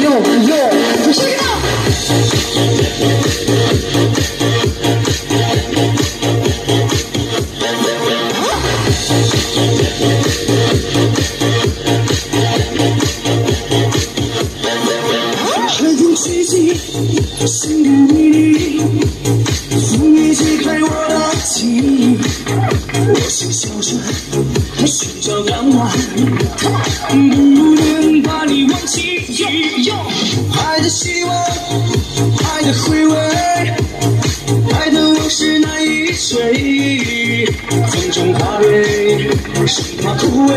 yo, yo. Check it out. Cheesy, 难以追。风中花蕊，生怕枯萎。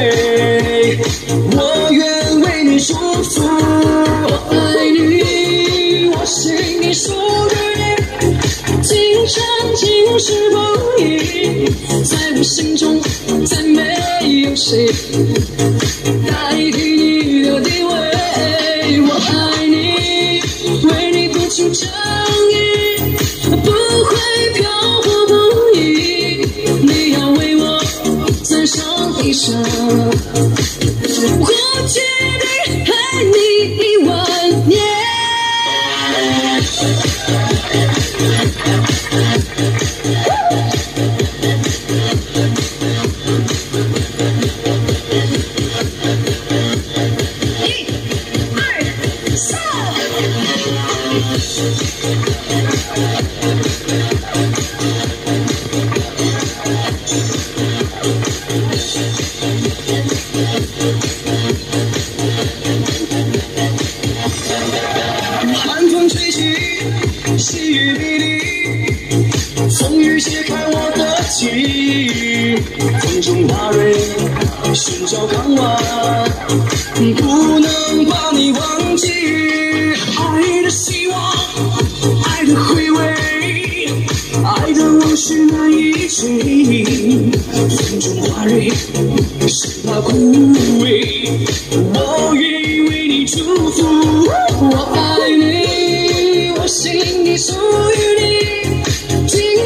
我愿为你祝福，我爱你，我心里属于你。今生今世不移，在我心中再没有谁代替你的地位。我爱你，为你付出真意，不会飘一生，过去雨解开我的记忆。风中花蕊，寻找港湾，不能把你忘记。爱的希望，爱的回味，爱的往事难以追。风中花蕊，生怕枯萎。我愿意为你祝福，我爱你，我心已属于。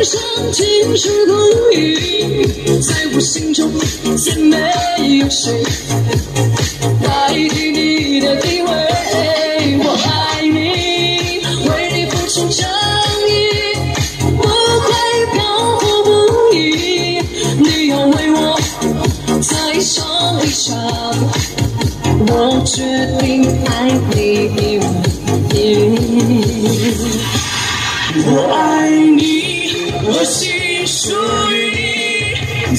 深情是故意，在我心中再没有谁代替你的地位。我爱你，为你付出真意，不会飘忽不已。你要为我再想一场，我决定爱你一万年。我爱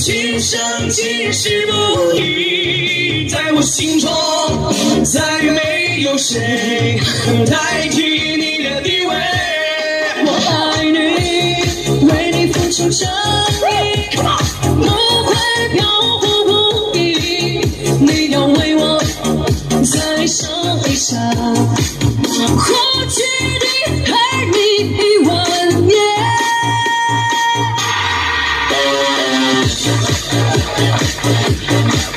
今生今世不移，在我心中再没有谁能代替你的地位。我爱你，为你付出真意，不会飘忽不已。你要为我再上一场。我决